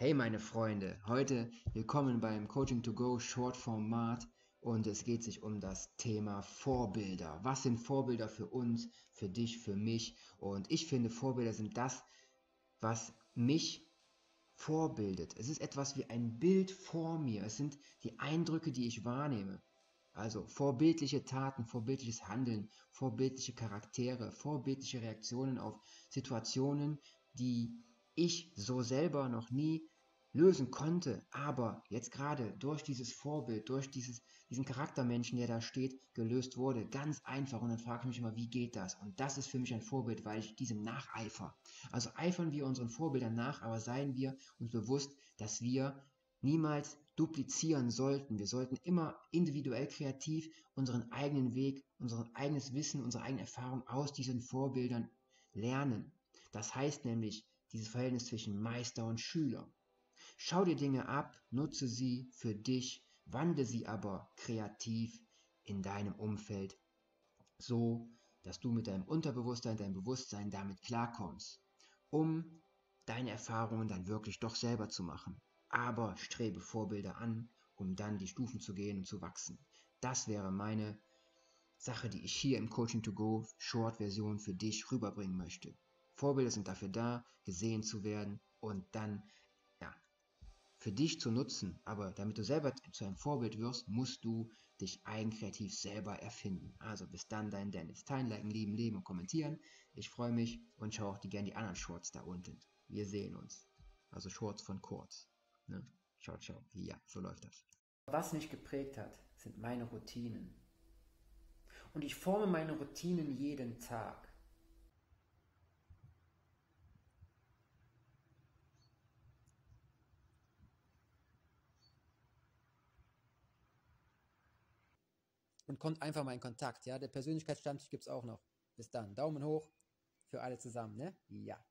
Hey meine Freunde, heute willkommen beim Coaching to Go Short Format und es geht sich um das Thema Vorbilder. Was sind Vorbilder für uns, für dich, für mich? Und ich finde, Vorbilder sind das, was mich vorbildet. Es ist etwas wie ein Bild vor mir. Es sind die Eindrücke, die ich wahrnehme. Also vorbildliche Taten, vorbildliches Handeln, vorbildliche Charaktere, vorbildliche Reaktionen auf Situationen, die ich so selber noch nie lösen konnte, aber jetzt gerade durch dieses Vorbild, durch dieses, diesen Charaktermenschen, der da steht, gelöst wurde. Ganz einfach. Und dann frage ich mich immer, wie geht das? Und das ist für mich ein Vorbild, weil ich diesem nacheifer. Also eifern wir unseren Vorbildern nach, aber seien wir uns bewusst, dass wir niemals duplizieren sollten. Wir sollten immer individuell kreativ unseren eigenen Weg, unser eigenes Wissen, unsere eigene Erfahrung aus diesen Vorbildern lernen. Das heißt nämlich, dieses Verhältnis zwischen Meister und Schüler. Schau dir Dinge ab, nutze sie für dich, wandle sie aber kreativ in deinem Umfeld, so dass du mit deinem Unterbewusstsein, deinem Bewusstsein damit klarkommst, um deine Erfahrungen dann wirklich doch selber zu machen. Aber strebe Vorbilder an, um dann die Stufen zu gehen und zu wachsen. Das wäre meine Sache, die ich hier im Coaching to Go Short Version für dich rüberbringen möchte. Vorbilder sind dafür da, gesehen zu werden und dann ja, für dich zu nutzen. Aber damit du selber zu einem Vorbild wirst, musst du dich eigenkreativ selber erfinden. Also bis dann, dein Dennis. Teilen, liken, lieben, leben und kommentieren. Ich freue mich und schau auch die gerne die anderen Shorts da unten. Wir sehen uns. Also Shorts von Kurz. Ne? Ciao, ciao. Ja, so läuft das. Was mich geprägt hat, sind meine Routinen. Und ich forme meine Routinen jeden Tag. Und kommt einfach mal in Kontakt. Ja, der Persönlichkeitsstammtisch gibt es auch noch. Bis dann. Daumen hoch für alle zusammen, ne? Ja.